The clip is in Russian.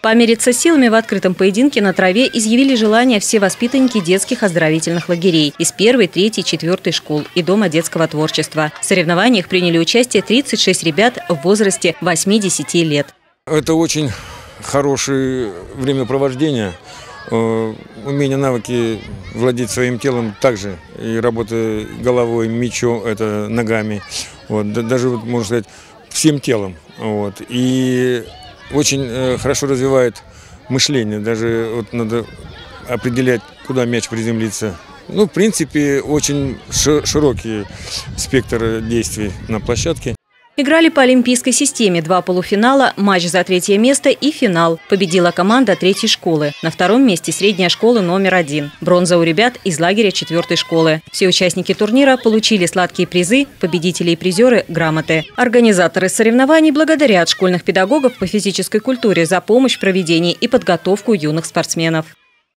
Помериться силами в открытом поединке на траве изъявили желание все воспитанники детских оздоровительных лагерей из первой, третьей, четвертой школ и Дома детского творчества. В соревнованиях приняли участие 36 ребят в возрасте 8-10 лет. Это очень хорошее времяпровождение. Э, умение, навыки владеть своим телом также. И работа головой, мечом, это ногами. Вот, даже, можно сказать, всем телом. Вот. И очень э, хорошо развивает мышление. Даже вот надо определять, куда мяч приземлится. Ну, в принципе, очень широкий спектр действий на площадке. Играли по олимпийской системе. Два полуфинала, матч за третье место и финал. Победила команда третьей школы. На втором месте средняя школа номер один. Бронза у ребят из лагеря четвертой школы. Все участники турнира получили сладкие призы, победители и призеры – грамоты. Организаторы соревнований благодарят школьных педагогов по физической культуре за помощь в проведении и подготовку юных спортсменов.